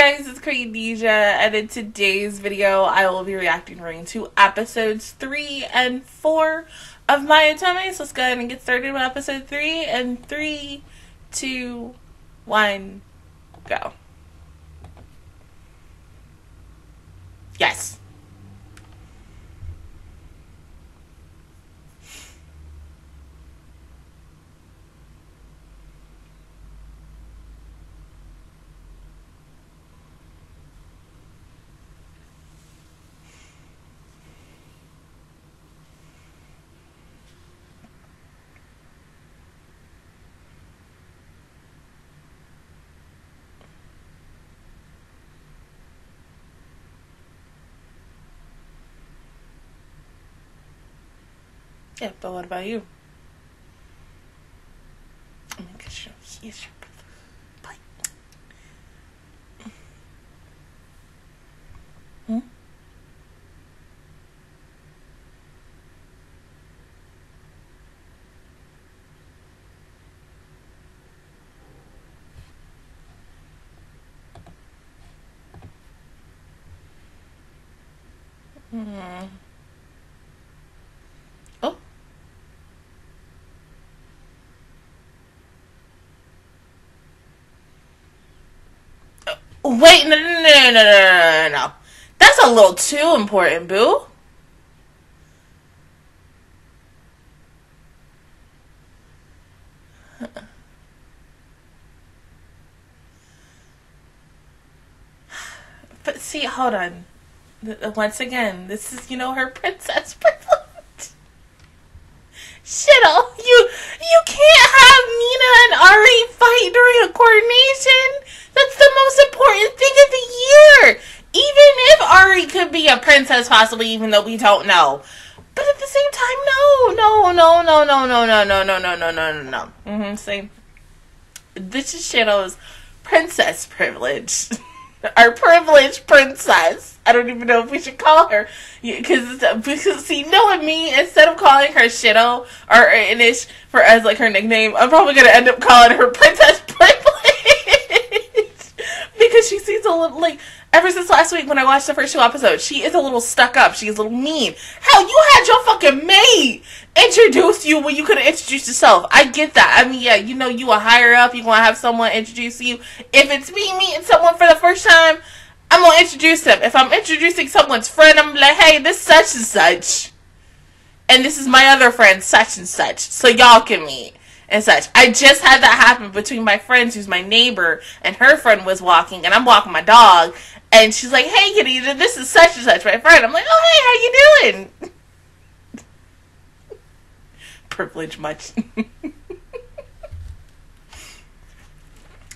Guys, it's Khadijah, and in today's video, I will be reacting to episodes 3 and 4 of Mai-Otome. So let's go ahead and get started with episode 3, and 3, 2, 1, go. Yes. Yeah, but what about you? Oh yes, Bye. Hmm? Hmm. Wait, no, no, no, no, no, no, no. That's a little too important, boo. But see, hold on. Once again, this is, you know, her princess. Shittle, you you can't have Mina and Ari fight during a coronation. That's the most important thing of the year. Even if Ari could be a princess, possibly, even though we don't know. But at the same time, no, no, no, no, no, no, no, no, no, no, no, no, no, no. Mm-hmm. Same. This is Shittle's princess privilege. Our privileged princess. I don't even know if we should call her because because see, knowing me, instead of calling her Shittle or Inish for as like her nickname, I'm probably gonna end up calling her Princess because she seems a little like ever since last week when I watched the first two episodes, she is a little stuck up. She's a little mean. Hell, you had your fucking maid introduce you when you could have introduced yourself. I get that. I mean, yeah, you know you are higher up. You to have someone introduce you. If it's me meeting someone for the first time, I'm gonna introduce them. If I'm introducing someone's friend, I'm like, hey, this such and such, and this is my other friend, such and such, so y'all can meet and such. I just had that happen between my friends, who's my neighbor, and her friend was walking, and I'm walking my dog, and she's like, "Hey, Kitty, this is such and such, my friend." I'm like, "Oh, hey, how you doing?" Privilege much.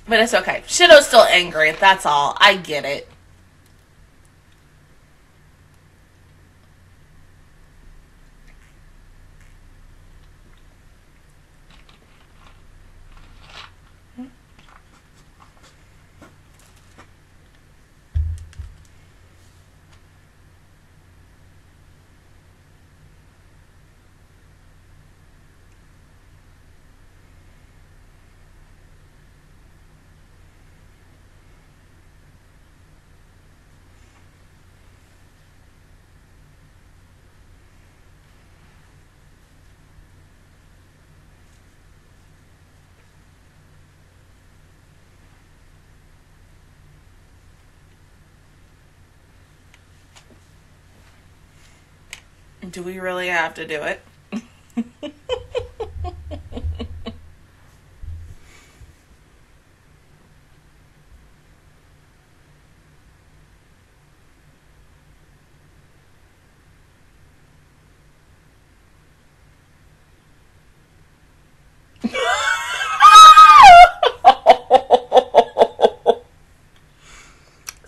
but it's okay. Shitto's still angry. That's all. I get it. Do we really have to do it?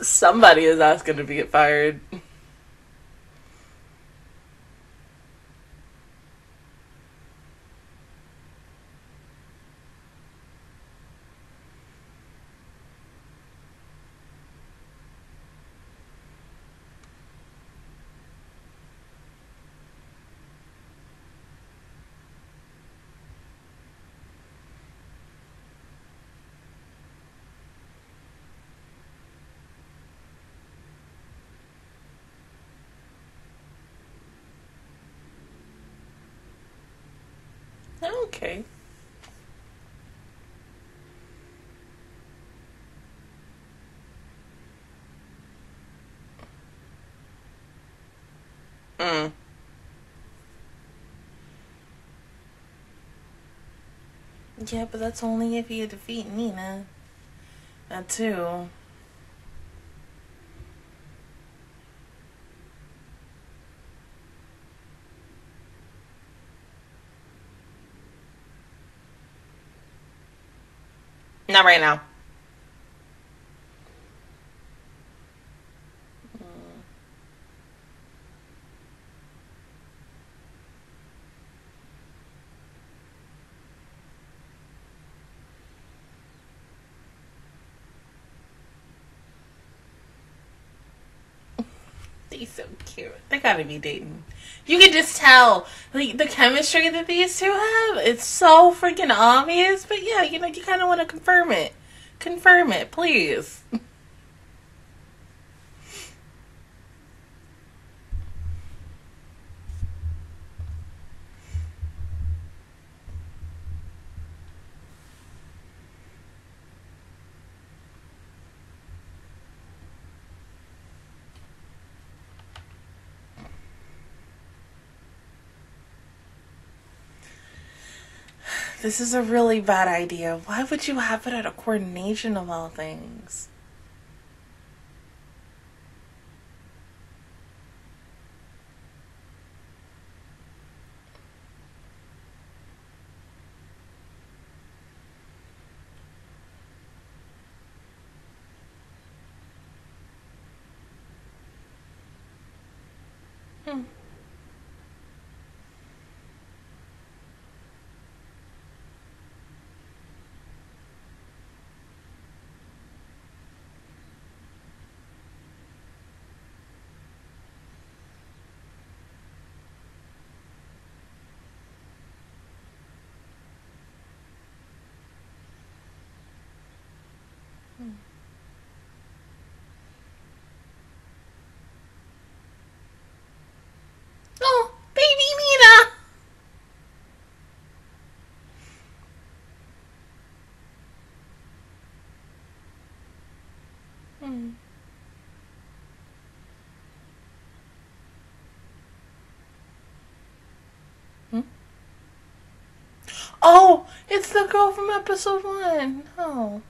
Somebody is asking to be fired. Okay. Mm. Yeah, but that's only if you defeat Nina. That too. Not right now. He's so cute. They gotta be dating. You can just tell, like the chemistry that these two have. It's so freaking obvious. But yeah, you know, you kind of want to confirm it. Confirm it, please. This is a really bad idea. Why would you have it at a coordination of all things? Hmm. Oh, baby Mina! Hmm. Hmm? Oh, it's the girl from episode one. Oh.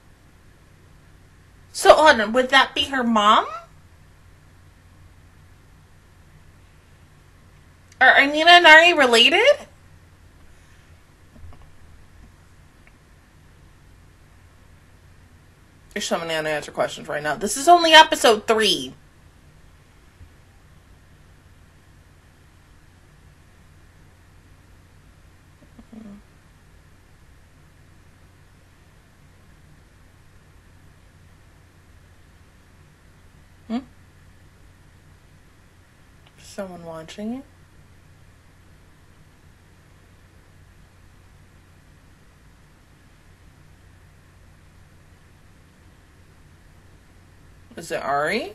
So, on, would that be her mom? Are Nina and Ari related? There's so many unanswered questions right now. This is only episode three. Someone watching it? Is it Ari?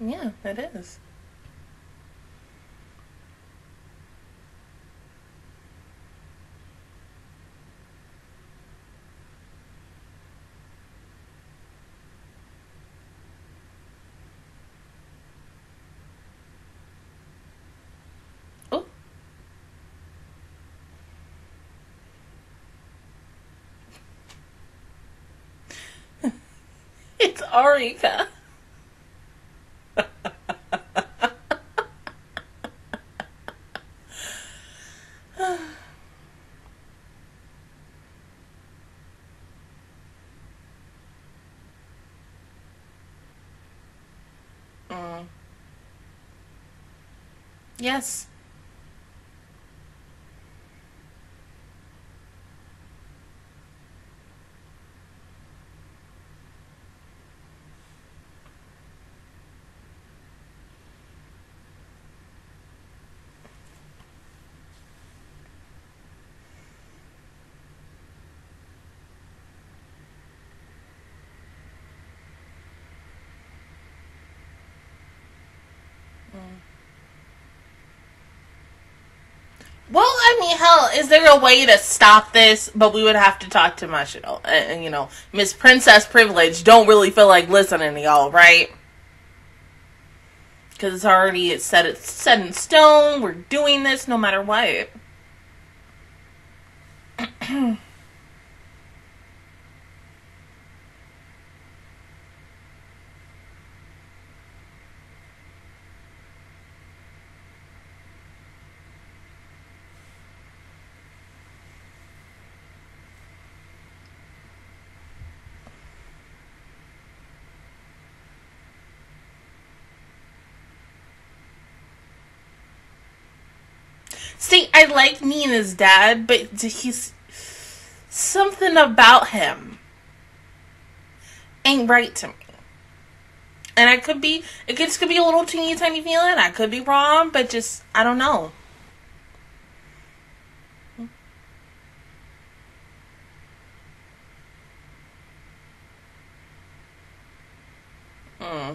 Yeah, it is. It's Arika. Yes. Well, I mean, hell, is there a way to stop this? But we would have to talk to Mashiro. And, you know, Miss Princess Privilege don't really feel like listening to y'all, right? Because it's already it's set, it's set in stone. We're doing this no matter what. See, I like Nina's dad, but he's something about him ain't right to me. And I could be, it could just could be a little teeny tiny feeling. I could be wrong, but just, I don't know. Hmm.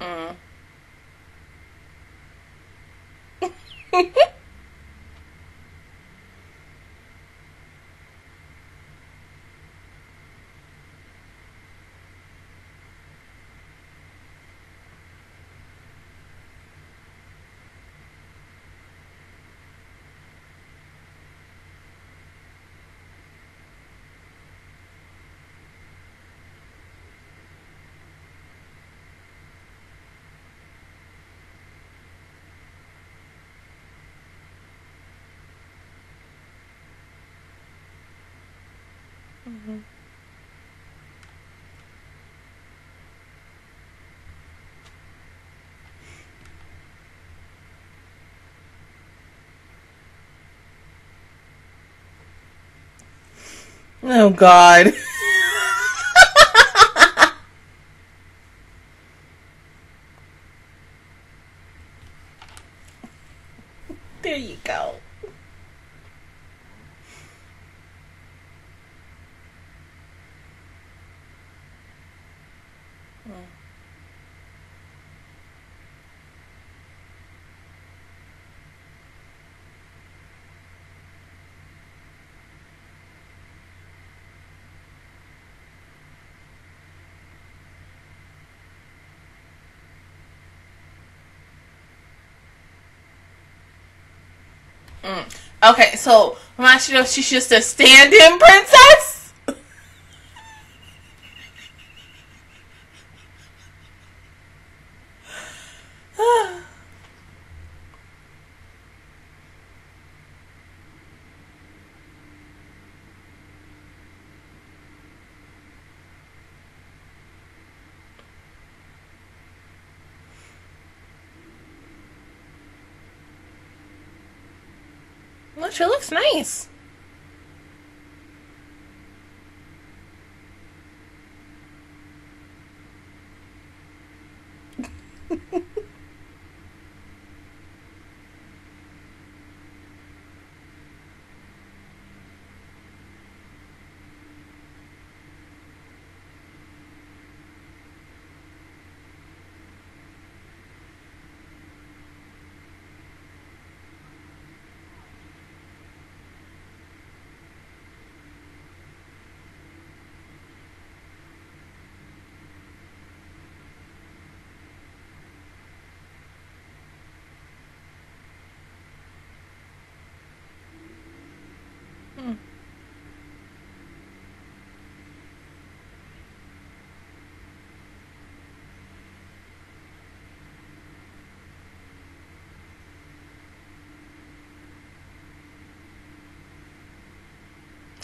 Mm. Mhm. Oh God. there you go. Mm. Okay, so Mashiro, she's just a stand-in princess. Oh, she looks nice.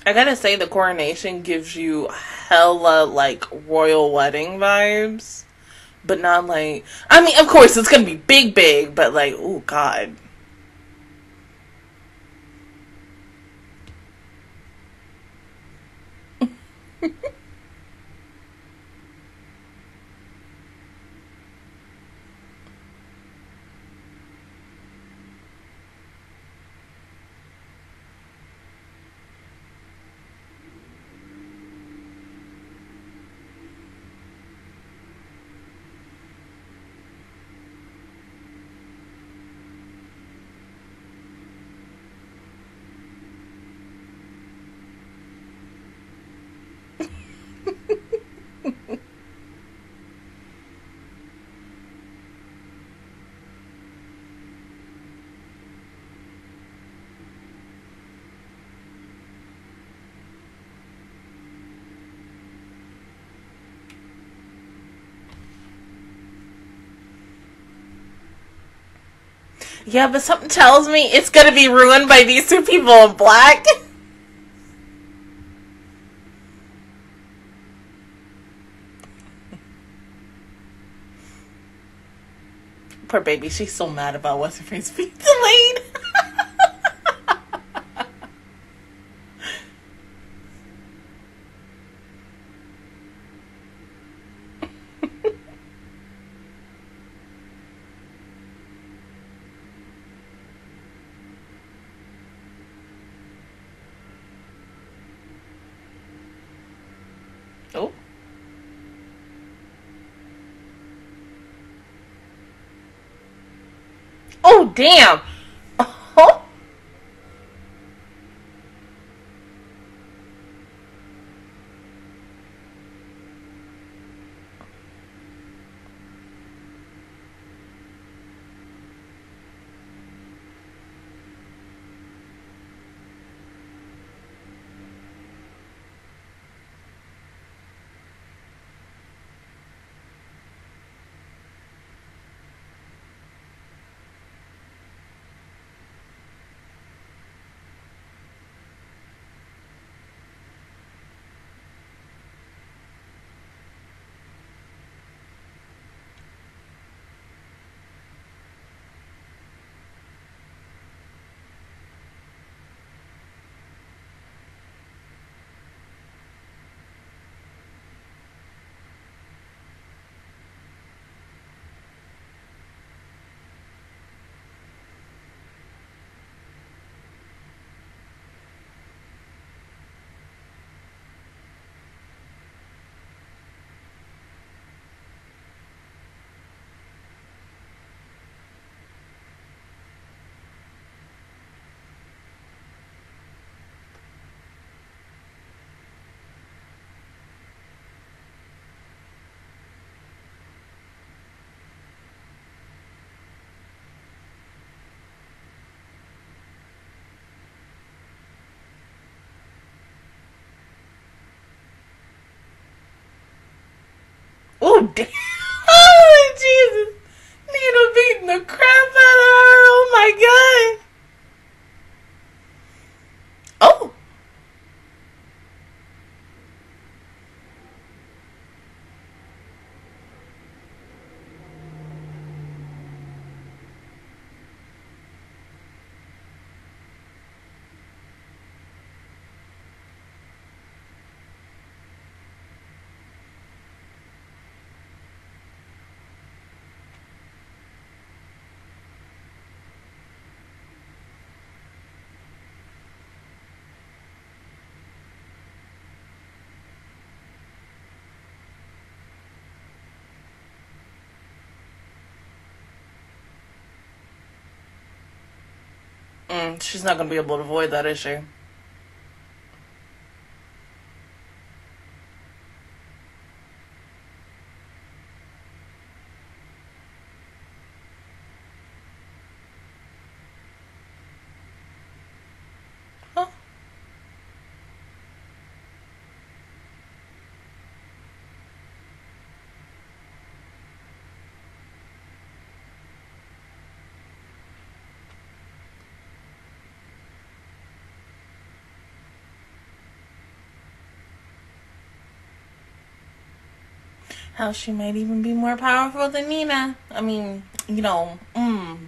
I gotta say, the coronation gives you hella like royal wedding vibes, but not like. I mean, of course, it's gonna be big, big, but like, oh god. Yeah, but something tells me it's gonna be ruined by these two people in black. Poor baby, she's so mad about what's her face delayed. oh. Oh, damn. Oh. Oh, damn. Oh, Jesus. Nina beating the crap out of her. Oh, my God. Oh. Mm-mm. She's not gonna be able to avoid that, is she? How she might even be more powerful than Nina. I mean, you know, mm.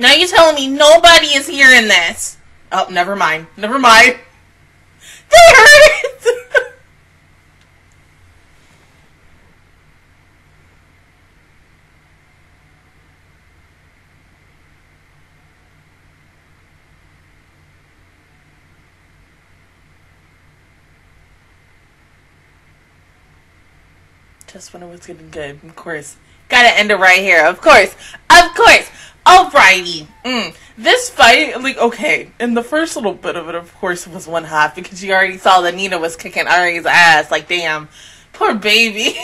Now you're telling me nobody is hearing this. Oh, never mind. Never mind. They heard it! Just when it was getting good, of course. Gotta end it right here, of course. Of course! Alrighty. Mm. This fight, like, okay, in the first little bit of it, of course, it was one half because you already saw that Nina was kicking Ari's ass. Like, damn, poor baby. like,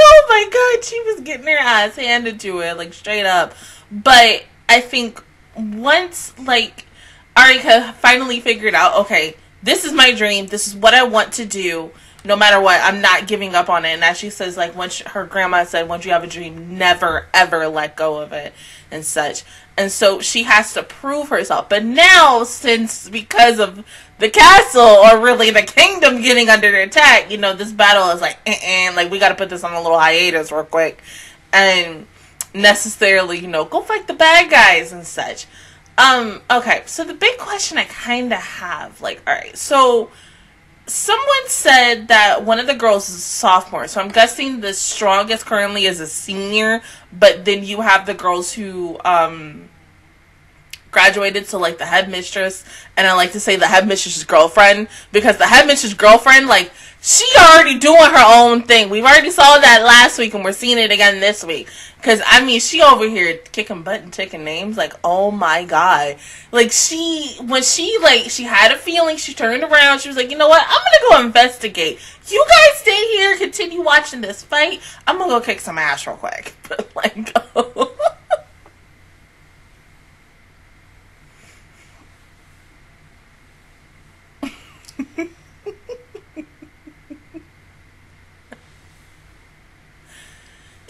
oh my god, she was getting her ass handed to her, like, straight up. But I think once, like, Arika finally figured out, okay, this is my dream, this is what I want to do no matter what, I'm not giving up on it. And as she says, like once her grandma said, once you have a dream, never ever let go of it and such. And so she has to prove herself. But now, since because of the castle or really the kingdom getting under attack, you know, this battle is like, eh, like we got to put this on a little hiatus real quick, and necessarily, you know, go fight the bad guys and such. Um, okay, so the big question I kind of have, like, all right, so someone said that one of the girls is a sophomore, so I'm guessing the strongest currently is a senior, but then you have the girls who um graduated so like the headmistress and I like to say the headmistress's girlfriend because the headmistress girlfriend like she already doing her own thing. We've already saw that last week and we're seeing it again this week. Cause I mean, she over here kicking butt and taking names. Like, oh my god! Like she, when she like, she had a feeling. She turned around. She was like, you know what? I'm gonna go investigate. You guys stay here, continue watching this fight. I'm gonna go kick some ass real quick. But like, oh.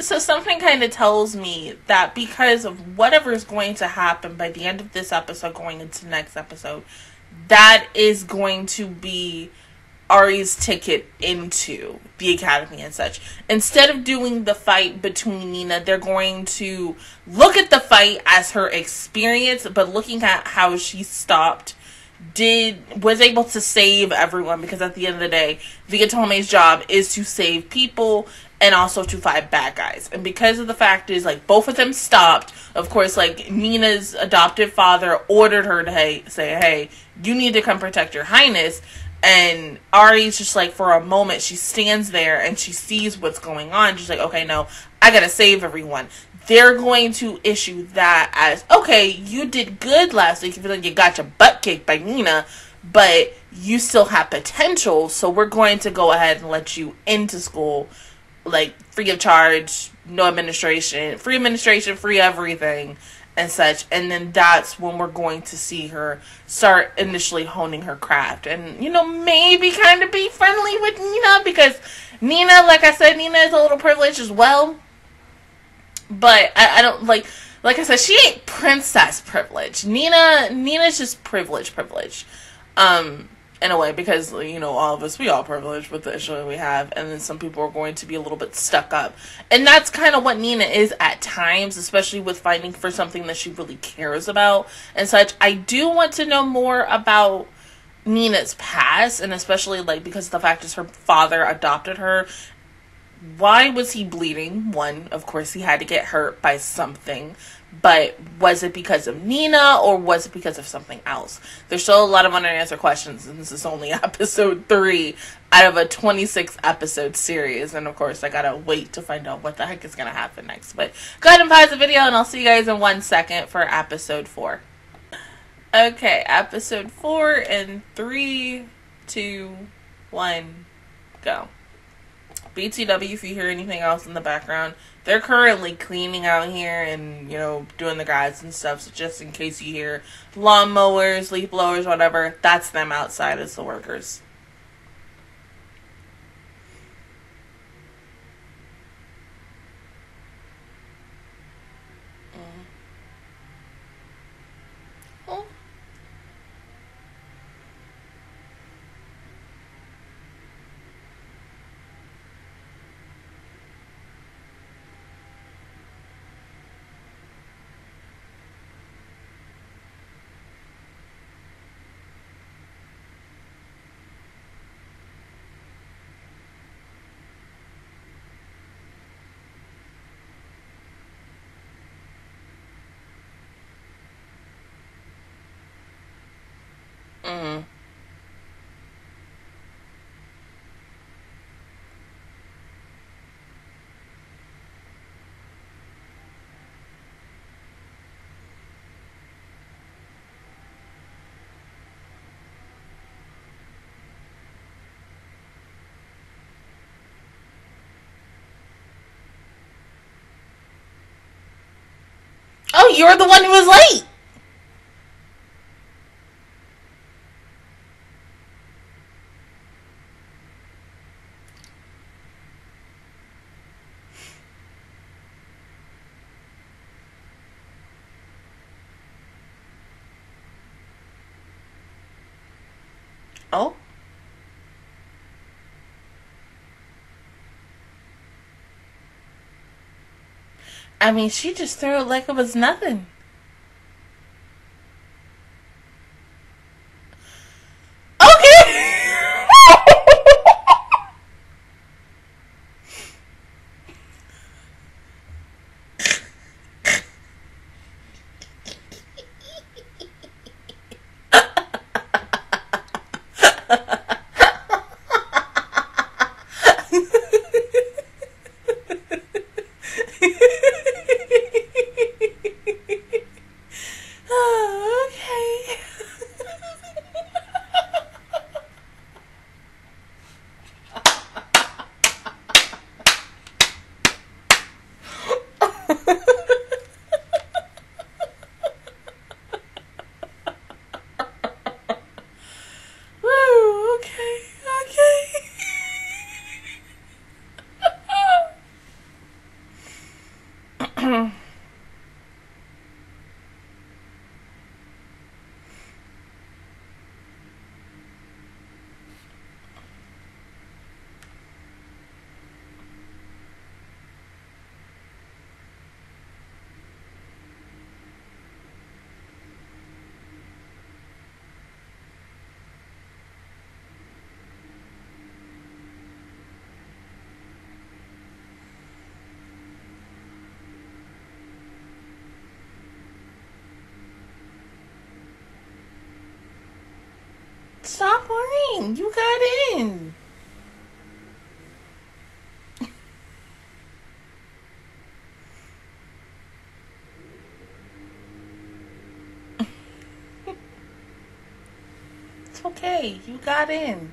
So something kind of tells me that because of whatever is going to happen by the end of this episode going into next episode that is going to be Ari's ticket into the academy and such. Instead of doing the fight between Nina, they're going to look at the fight as her experience, but looking at how she stopped did was able to save everyone because at the end of the day, the Otome's job is to save people and also to fight bad guys. And because of the fact is like both of them stopped, of course, like Nina's adoptive father ordered her to hey, say, "Hey, you need to come protect your highness." And Ari's just like for a moment she stands there and she sees what's going on. She's like, "Okay, no, I got to save everyone." They're going to issue that as, "Okay, you did good last week even though you got your butt kicked by Nina." But you still have potential, so we're going to go ahead and let you into school like free of charge, no administration, free administration, free everything and such. And then that's when we're going to see her start initially honing her craft and, you know, maybe kind of be friendly with Nina because Nina, like I said, Nina is a little privileged as well. But I, I don't like like I said, she ain't princess privilege. Nina Nina's just privilege privilege. Um in a way because you know all of us we all privileged with the issue we have and then some people are going to be a little bit stuck up and that's kind of what nina is at times especially with fighting for something that she really cares about and such i do want to know more about nina's past and especially like because the fact is her father adopted her why was he bleeding? One, of course, he had to get hurt by something. But was it because of Nina or was it because of something else? There's still a lot of unanswered questions, and this is only episode three out of a 26 episode series. And of course, I gotta wait to find out what the heck is gonna happen next. But go ahead and pause the video, and I'll see you guys in one second for episode four. Okay, episode four in three, two, one, go. BTW, if you hear anything else in the background, they're currently cleaning out here and, you know, doing the grass and stuff. So just in case you hear lawnmowers, leaf blowers, whatever, that's them outside as the workers. Mm-hmm. You're the one who was late. Oh. I mean, she just threw it like it was nothing. You got in. it's okay. You got in.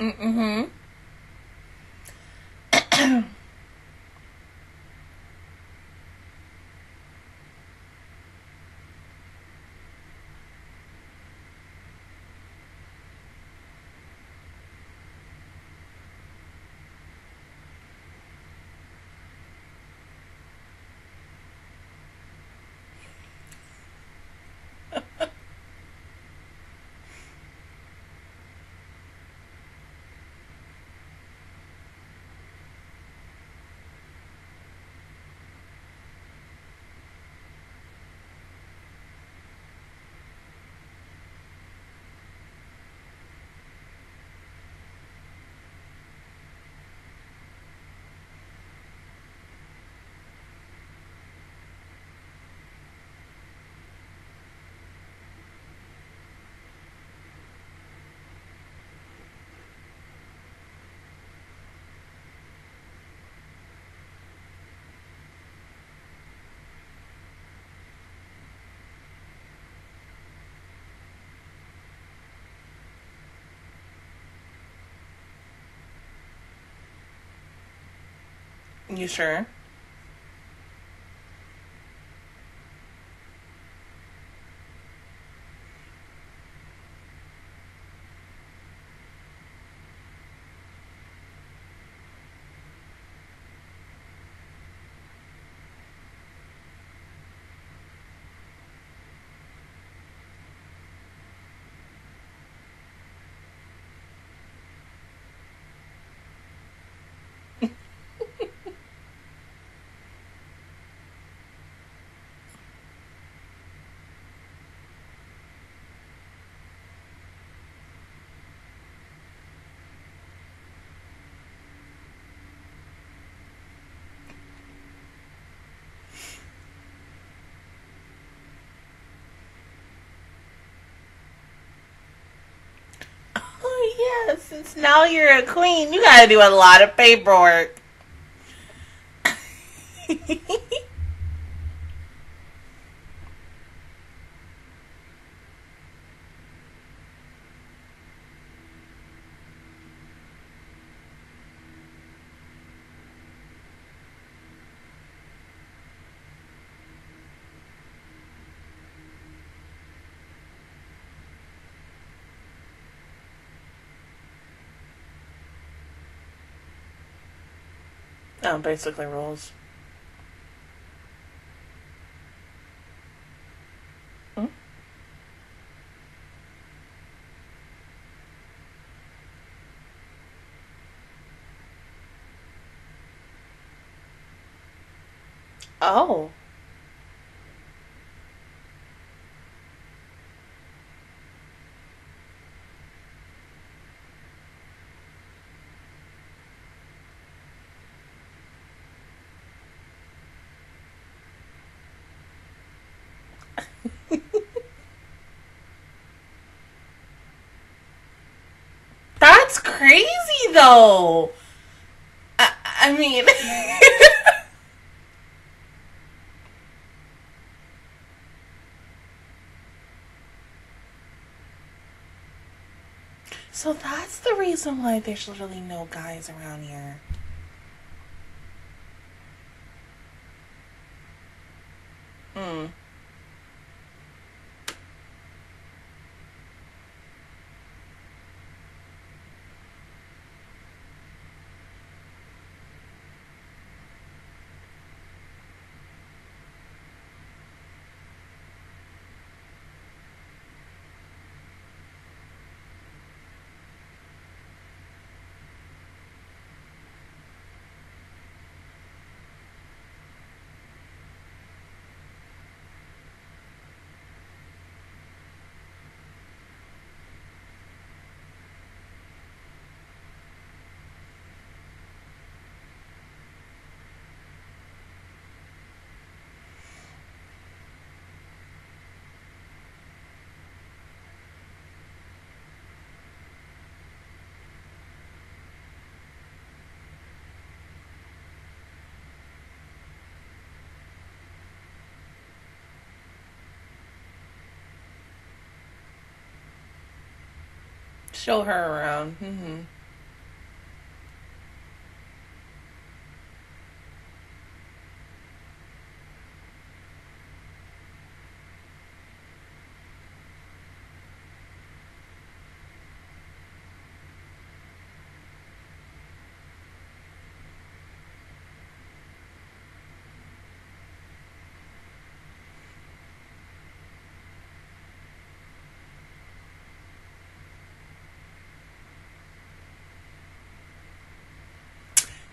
Mm-hmm. You sure? Since now you're a queen, you gotta do a lot of paperwork. Oh, basically rules. Hmm? Oh. That's crazy though. I, I mean So that's the reason why there's literally no guys around here. Hmm. Show her around. Mm-hmm.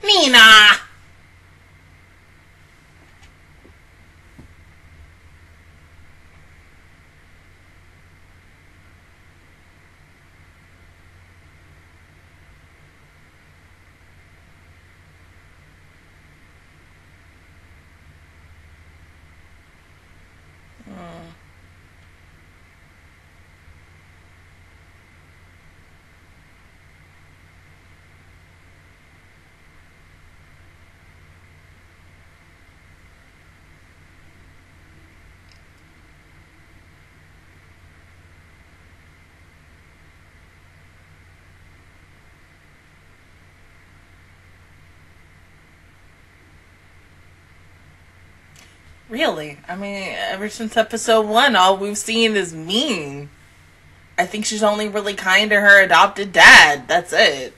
Nina! Really? I mean, ever since episode one, all we've seen is mean. I think she's only really kind to her adopted dad. That's it.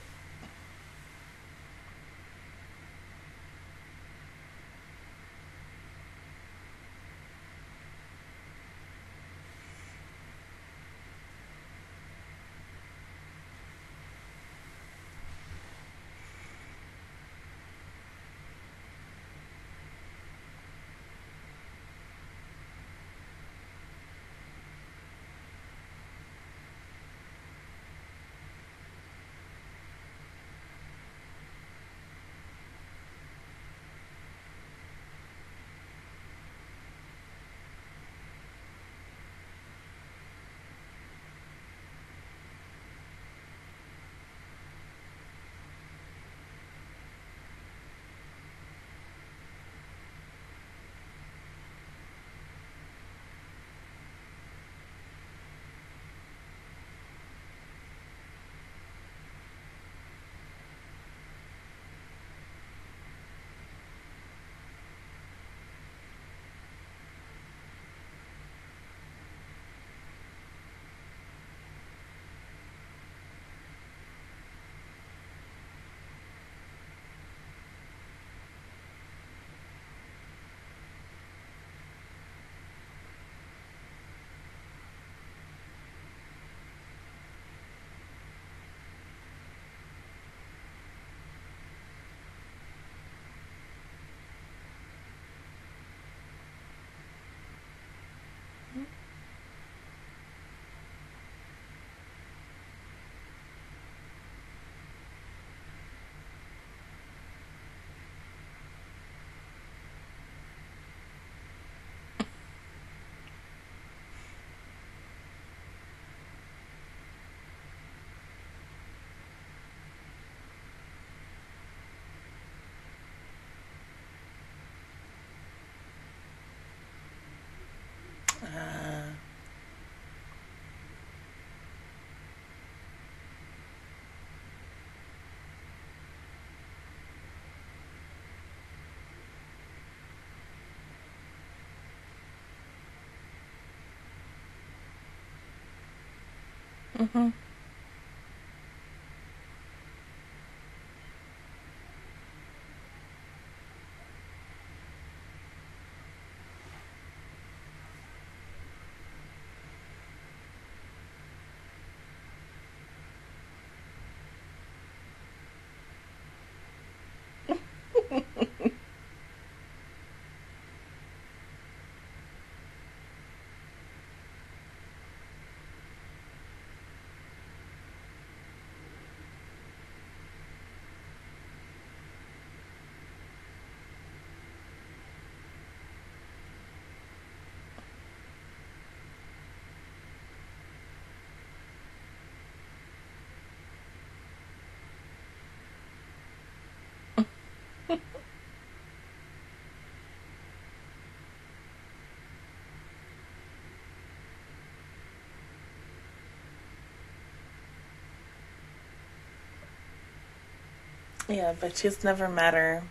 Mm-hmm. Yeah, but she's never met her.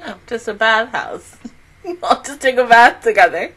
Oh, just a bathhouse. I'll just take a bath together.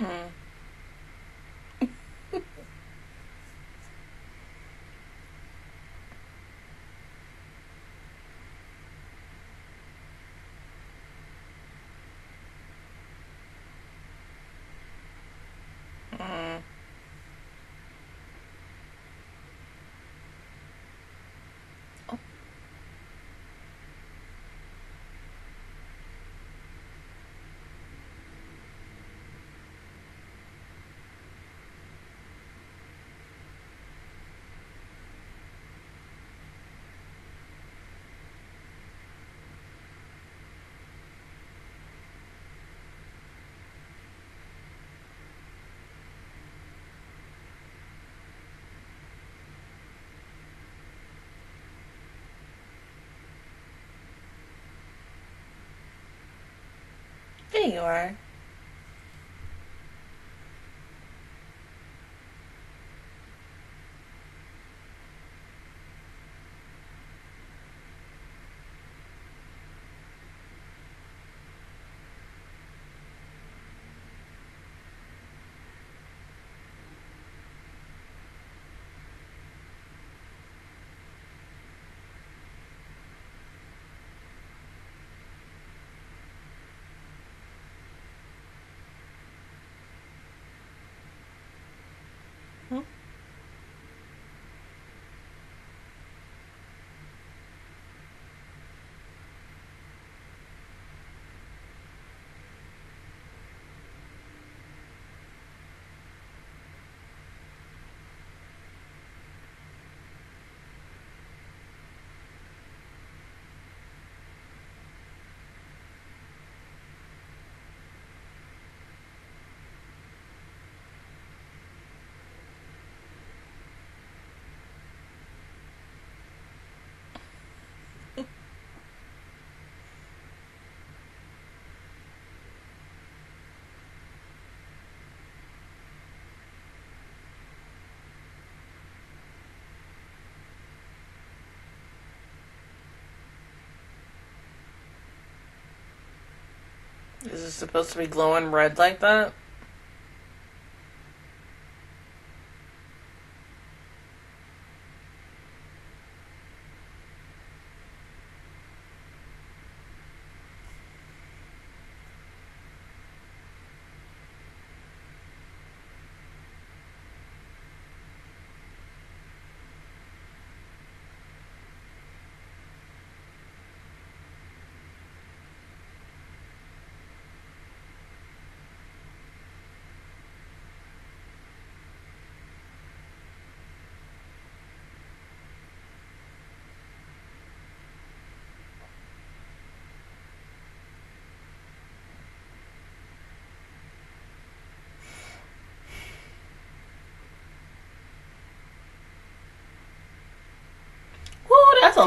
Mm. Oh. There you are. Hmm? Is it supposed to be glowing red like that?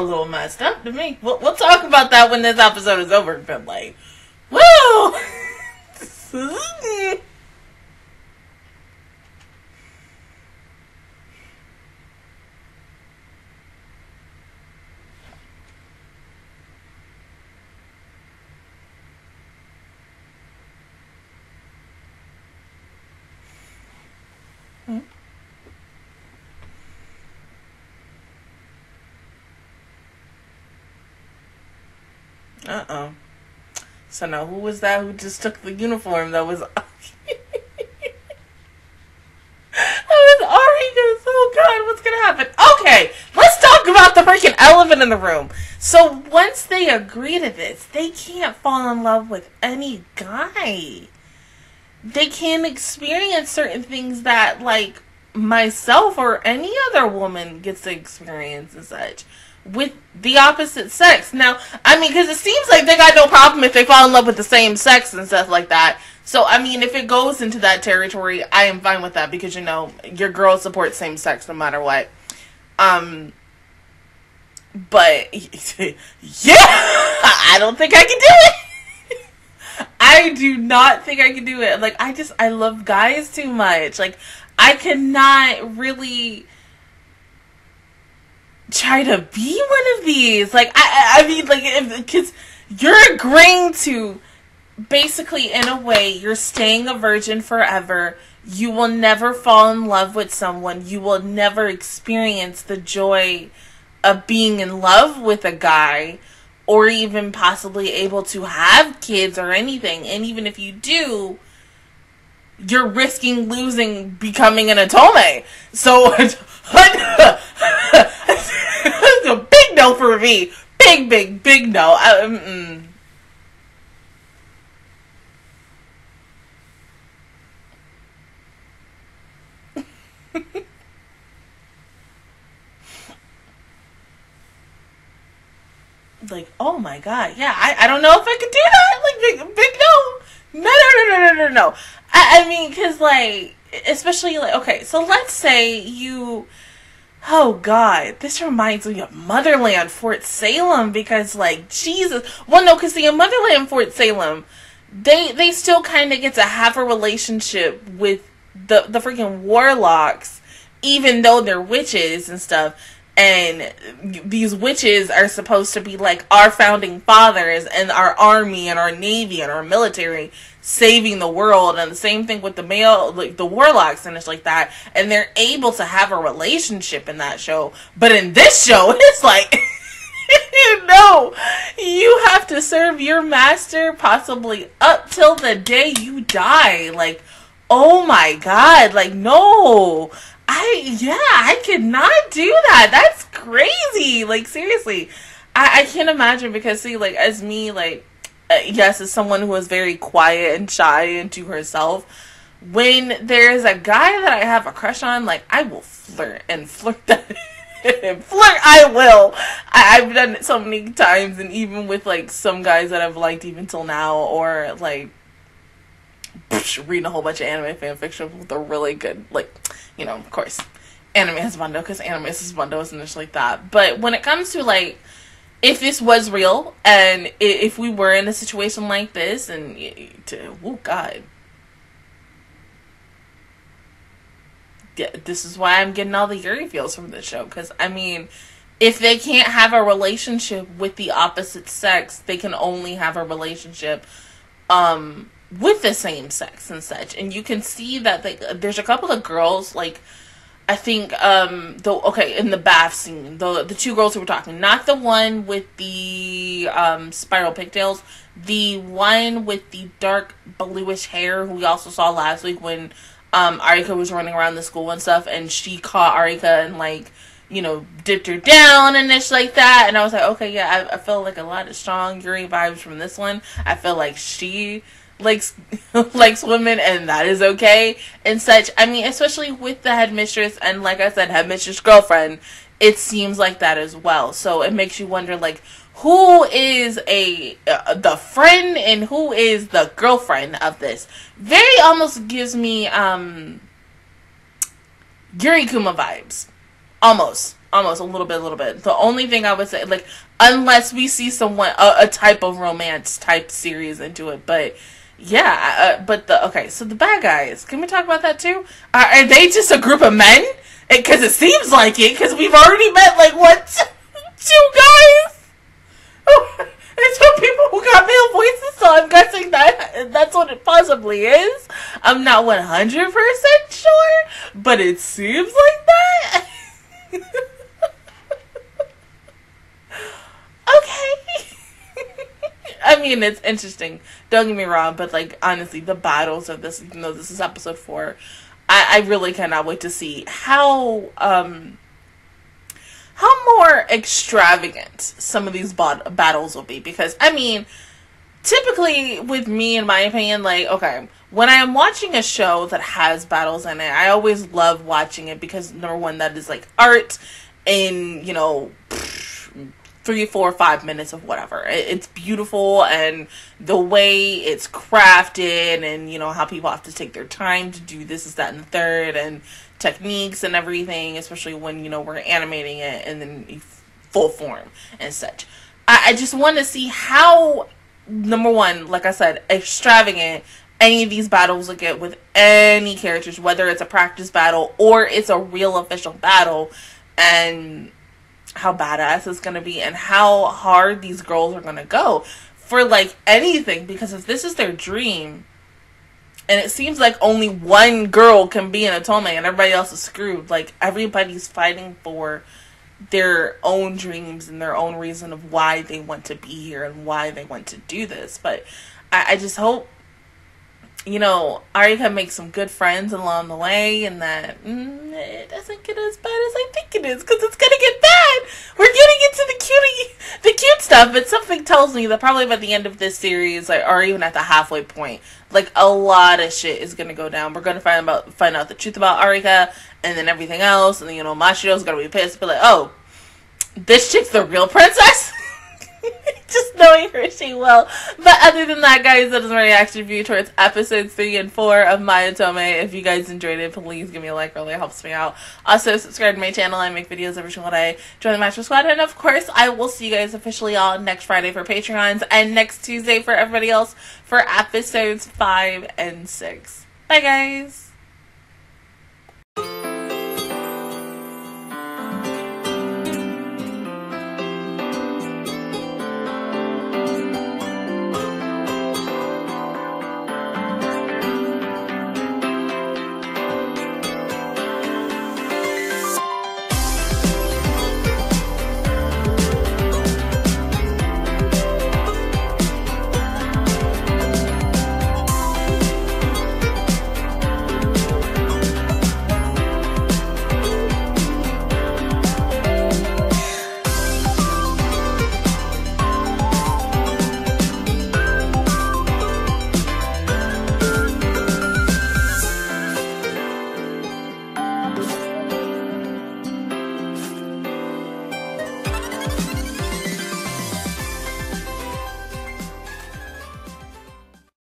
A little messed up to me. We'll, we'll talk about that when this episode is over. But like, whoa. Uh. So now, who was that who just took the uniform that was? Oh God, what's gonna happen? Okay, let's talk about the freaking elephant in the room. So once they agree to this, they can't fall in love with any guy. They can't experience certain things that, like, myself or any other woman gets to experience and such with the opposite sex. Now, I mean, because it seems like they got no problem if they fall in love with the same sex and stuff like that. So, I mean, if it goes into that territory, I am fine with that because, you know, your girls support same sex no matter what. Um, but, yeah, I don't think I can do it. I do not think I can do it. Like, I just, I love guys too much. Like, I cannot really try to be one of these. Like I, I mean, like because you're agreeing to basically, in a way, you're staying a virgin forever. You will never fall in love with someone. You will never experience the joy of being in love with a guy or even possibly able to have kids or anything. And even if you do, you're risking losing becoming an otome. So no for me. Big, big, big no. I, mm like, oh my god, yeah, I, I don't know if I could do that. Like, big, big no. No, no, no, no, no, no, no. I, I mean, because, like, especially, like, okay, so let's say you Oh God, this reminds me of Motherland Fort Salem because like Jesus. Well, no, because the Motherland Fort Salem, they they still kind of get to have a relationship with the the freaking warlocks, even though they're witches and stuff. And these witches are supposed to be like our founding fathers and our army and our navy and our military saving the world and the same thing with the male like the warlocks and it's like that and they're able to have a relationship in that show. But in this show it's like you know you have to serve your master possibly up till the day you die. Like oh my god like no. I yeah i could not do that. That's crazy. Like seriously. I i can't imagine because see like as me like Uh, yes, as someone who is very quiet and shy and to herself, when there's a guy that I have a crush on, like I will flirt and flirt that flirt I will. I, have done it so many times and even with like some guys that I've liked even till now or like psh, reading a whole bunch of anime fan fiction with a really good like you know, of course, anime has bundo because anime is bundo and it's like that. But when it comes to like if this was real and if we were in a situation like this and oh god. This is why i'm getting all the yuri feels from this show because i mean if they can't have a relationship with the opposite sex they can only have a relationship um with the same sex and such. And you can see that there's a couple of girls like I think um the okay in the bath scene the the two girls who were talking not the one with the um spiral pigtails the one with the dark bluish hair who we also saw last week when um Arika was running around the school and stuff and she caught Arika and like you know dipped her down and it's like that and I was like okay yeah I, I feel like a lot of strong Yuri vibes from this one. I feel like she likes likes women and that is okay and such. I mean, especially with the headmistress and like I said, headmistress girlfriend, it seems like that as well. So it makes you wonder like who is a uh, the friend and who is the girlfriend of this. Very almost gives me um Yuri Kuma vibes. Almost. almost a little bit, a little bit. The only thing I would say, like, unless we see someone a, a type of romance type series into it, but yeah, uh, but the okay, so the bad guys. Can we talk about that too? Uh, are they just a group of men? Because it, it, seems like it. Because we've already met like what two guys. Oh, and two people who got male voices, so I'm guessing that that's what it possibly is. I'm not 100% sure, but it seems like that. okay. I mean, it's interesting. Don't get me wrong, but like honestly, the battles of this, even though this is episode four, I, I really cannot wait to see how um how more extravagant some of these bot- battles will be. Because I mean, typically with me, in my opinion, like okay, when I am watching a show that has battles in it, I always love watching it because number one, that is like art in you know three, four, five minutes of whatever. It's beautiful and the way it's crafted and, you know, how people have to take their time to do this, is that, and the third and techniques and everything, especially when, you know, we're animating it and then full form and such. I, I just want to see how, number one, like I said, extravagant any of these battles will get with any characters, whether it's a practice battle or it's a real official battle. And how badass it's gonna be and how hard these girls are gonna go for like anything. Because if this is their dream and it seems like only one girl can be an Otome and everybody else is screwed like everybody's fighting for their own dreams and their own reason of why they want to be here and why they want to do this. But I, I just hope you know, Arika makes some good friends along the way, and that mm, it doesn't get as bad as I think it is, because it's gonna get bad. We're getting into the cutie, the cute stuff, but something tells me that probably by the end of this series, like, or even at the halfway point, like a lot of shit is gonna go down. We're gonna find about find out the truth about Arika, and then everything else, and then you know, Mashiro's gonna be pissed, but like, oh, this chick's the real princess. just knowing her, she will. But other than that, guys, that is my reaction view towards episodes three and four of Mai-Otome. If you guys enjoyed it, please give me a like. Really helps me out. Also, subscribe to my channel. I make videos every single day. Join the Master Squad, and of course, I will see you guys officially on next Friday for Patreons and next Tuesday for everybody else for episodes five and six. Bye, guys.